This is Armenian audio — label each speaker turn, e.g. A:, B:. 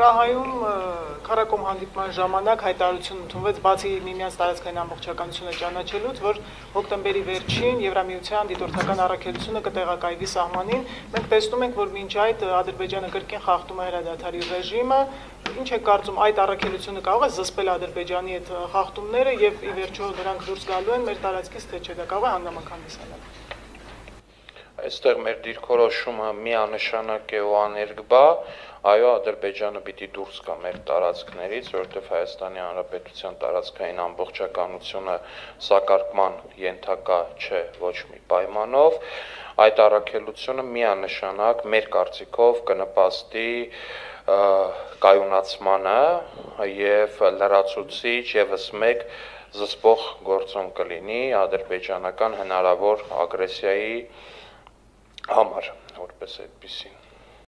A: Պրահայում քարակոմ հանդիպման ժամանակ հայտարարություն ընդունվեց բացի միմյանց տարածքային ամբողջականությունը ճանաչելուց, որ հոկտեմբերի վերջին Եվրամիության դիտորդական առաքելությունը կտեղակայվի սահմանին։ Մենք տեսնում ենք, որ մինչ այդ Ադրբեջանը կրկին խախտում է հրադադարի ռեժիմը, Ինչ է կարծում այդ առաքելությունը կարող է զսպել Ադրբեջանի այդ խախտումները եւ ի վերջո նրանք դուրս գալու են մեր տարածքից թե չէ դա կարող է հանգամանք հանդիսանալ
B: այստեղ մեր դիրքորոշումը միանշանակ է ու աներկբա, այո, Ադրբեջանը պիտի դուրս գա մեր տարածքներից, որովհետև Հայաստանի Հանրապետության տարածքային ամբողջականությունը սակարկման ենթակա չէ ոչ մի պայմանով։ Այդ առաքելությունը միանշանակ մեր կարծիքով կնպաստի կայունացմանը եւ լրացուցիչ եւս մեկ զսպող գործոն կլինի ադրբեջանական հնարավոր ագրեսիայի համար որպես այդպեսին